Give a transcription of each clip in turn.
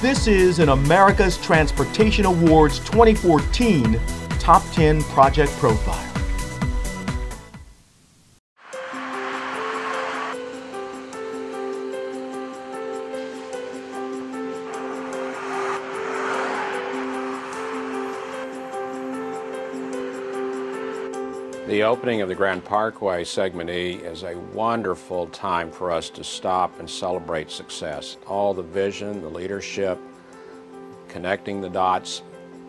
This is an America's Transportation Awards 2014 Top 10 Project Profile. The opening of the Grand Parkway Segment E is a wonderful time for us to stop and celebrate success. All the vision, the leadership, connecting the dots.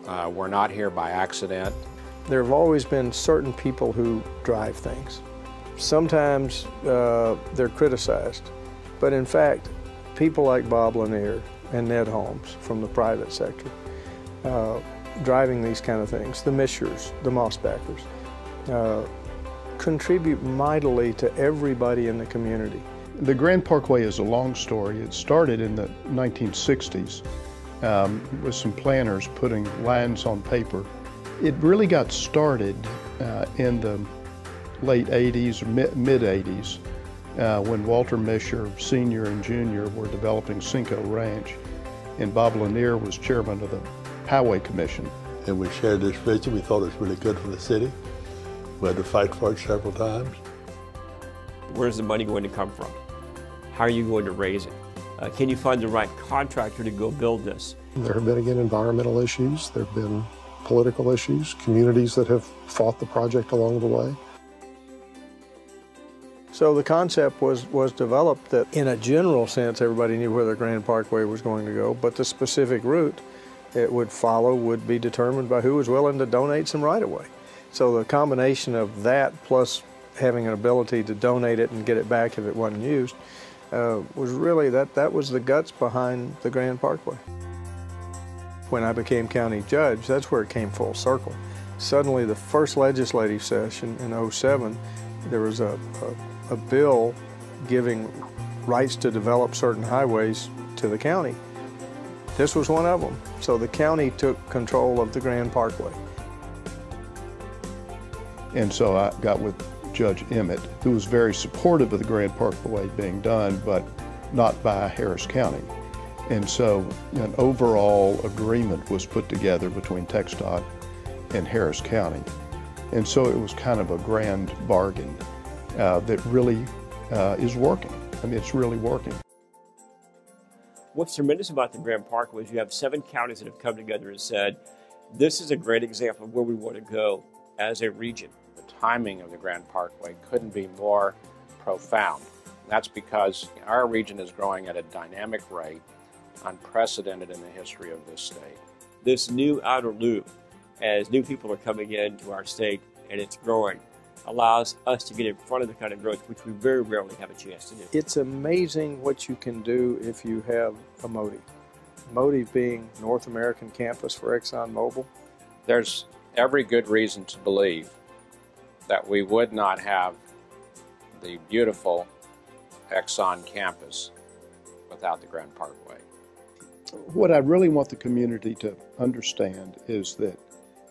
Uh, we're not here by accident. There have always been certain people who drive things. Sometimes uh, they're criticized, but in fact, people like Bob Lanier and Ned Holmes from the private sector uh, driving these kind of things, the Mischers, the Mosbachers, uh, contribute mightily to everybody in the community. The Grand Parkway is a long story. It started in the 1960s um, with some planners putting lines on paper. It really got started uh, in the late 80s or mid 80s uh, when Walter Mischer, Sr. and Jr. were developing Cinco Ranch, and Bob Lanier was chairman of the Highway Commission. And we shared this vision. We thought it was really good for the city. We had to fight for it several times. Where's the money going to come from? How are you going to raise it? Uh, can you find the right contractor to go build this? There have been, again, environmental issues. There have been political issues, communities that have fought the project along the way. So the concept was, was developed that in a general sense, everybody knew where the Grand Parkway was going to go, but the specific route it would follow would be determined by who was willing to donate some right-of-way. So the combination of that plus having an ability to donate it and get it back if it wasn't used uh, was really that that was the guts behind the Grand Parkway. When I became county judge, that's where it came full circle. Suddenly, the first legislative session in 07, there was a, a, a bill giving rights to develop certain highways to the county. This was one of them. So the county took control of the Grand Parkway. And so I got with Judge Emmett, who was very supportive of the Grand Parkway being done, but not by Harris County. And so an overall agreement was put together between TxDOT and Harris County. And so it was kind of a grand bargain uh, that really uh, is working. I mean, it's really working. What's tremendous about the Grand Parkway is you have seven counties that have come together and said, this is a great example of where we want to go as a region timing of the Grand Parkway couldn't be more profound. That's because our region is growing at a dynamic rate, unprecedented in the history of this state. This new outer loop, as new people are coming into our state and it's growing, allows us to get in front of the kind of growth which we very rarely have a chance to do. It's amazing what you can do if you have a motive. Motive being North American campus for ExxonMobil. There's every good reason to believe that we would not have the beautiful Exxon campus without the Grand Parkway. What I really want the community to understand is that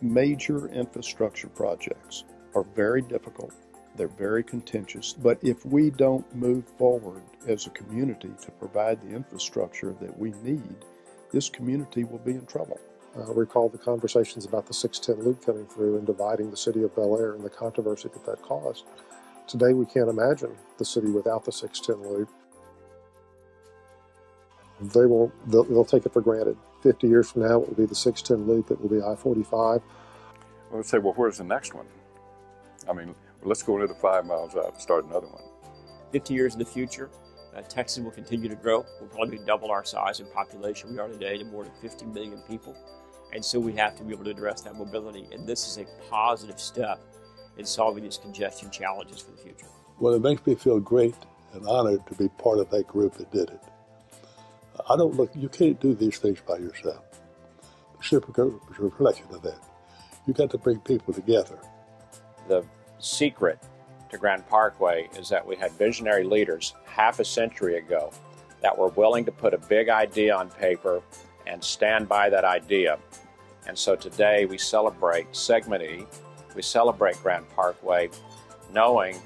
major infrastructure projects are very difficult, they're very contentious, but if we don't move forward as a community to provide the infrastructure that we need, this community will be in trouble. Uh, recall the conversations about the 610 loop coming through and dividing the city of Bellaire and the controversy that that caused. Today, we can't imagine the city without the 610 loop. They will, they'll, they'll take it for granted. 50 years from now, it will be the 610 loop, it will be I 45. Well, let's say, well, where's the next one? I mean, let's go another five miles out and start another one. 50 years in the future, uh, Texas will continue to grow. We'll probably double our size and population we are today to more than 50 million people. And so we have to be able to address that mobility. And this is a positive step in solving these congestion challenges for the future. Well, it makes me feel great and honored to be part of that group that did it. I don't look, you can't do these things by yourself. The ship group is a reflection of that. You got to bring people together. The secret to Grand Parkway is that we had visionary leaders half a century ago that were willing to put a big idea on paper and stand by that idea. And so today we celebrate Segment we celebrate Grand Parkway, knowing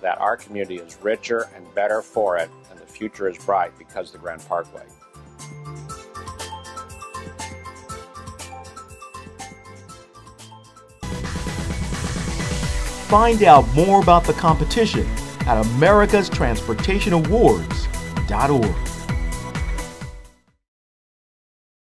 that our community is richer and better for it, and the future is bright because of the Grand Parkway. Find out more about the competition at americastransportationawards.org.